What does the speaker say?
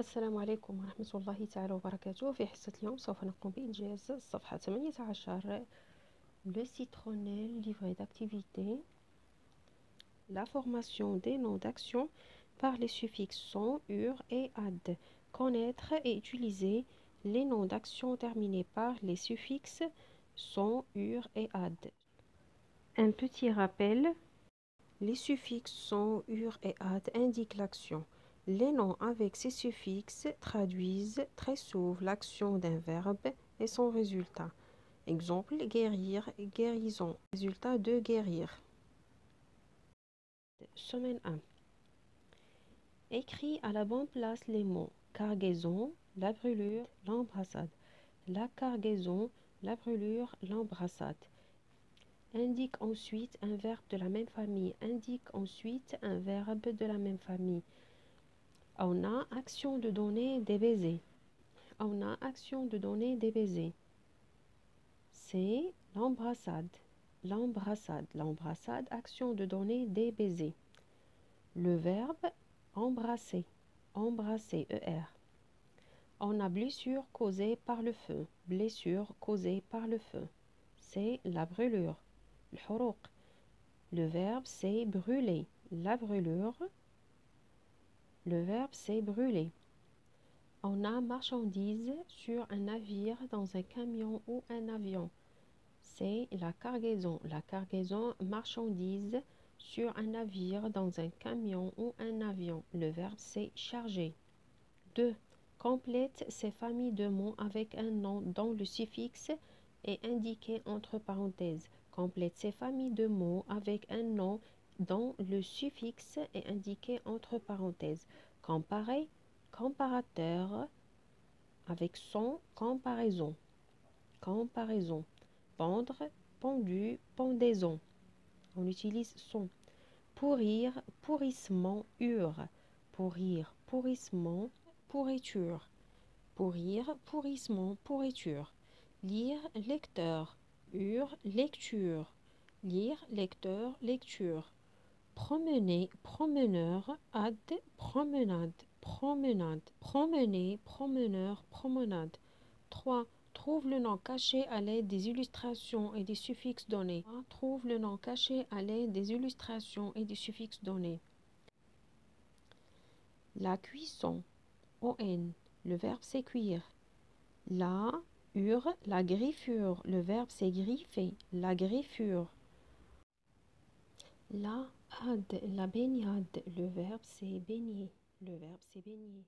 السلام عليكم ورحمة الله تعالى وبركاته في حصة اليوم سوف نقوم بإنجاز الصفحة 18 le citronnel livret d'activité la formation des noms d'action par les suffixes son, ur et ad connaître et utiliser les noms d'action terminés par les suffixes son, ur et ad un petit rappel les suffixes son, ur et ad indiquent l'action les noms avec ces suffixes traduisent très souvent l'action d'un verbe et son résultat. Exemple, guérir, guérison. Résultat de guérir. Semaine 1. Écris à la bonne place les mots cargaison, la brûlure, l'embrassade. La cargaison, la brûlure, l'embrassade. Indique ensuite un verbe de la même famille. Indique ensuite un verbe de la même famille. On a action de donner des baisers. On a action de donner des baisers. C'est l'embrassade. L'embrassade. L'embrassade, action de donner des baisers. Le verbe embrasser. Embrasser, ER. On a blessure causée par le feu. Blessure causée par le feu. C'est la brûlure. Le verbe c'est brûler. La brûlure, le verbe c'est brûler. On a marchandise sur un navire, dans un camion ou un avion. C'est la cargaison. La cargaison marchandise sur un navire, dans un camion ou un avion. Le verbe c'est charger. 2. Complète ces familles de mots avec un nom dont le suffixe est indiqué entre parenthèses. Complète ces familles de mots avec un nom dont le suffixe est indiqué entre parenthèses. Comparer, comparateur, avec son, comparaison. Comparaison. Pendre, pendu, pendaison. On utilise son. Pourrir, pourrissement, ur. Pourrir, pourrissement, pourriture. Pourrir, pourrissement, pourriture. Lire, lecteur. Ur, lecture. Lire, lecteur, lecture promener, promeneur, ad, promenade, promenade, promener, promeneur, promenade. 3. Trouve le nom caché à l'aide des illustrations et des suffixes donnés. Trouve le nom caché à l'aide des illustrations et des suffixes donnés. La cuisson, on, le verbe c'est cuire. La, ur, la griffure, le verbe c'est griffer, la griffure. La ad, la baignade, le verbe c'est baigner, le verbe c'est baigner.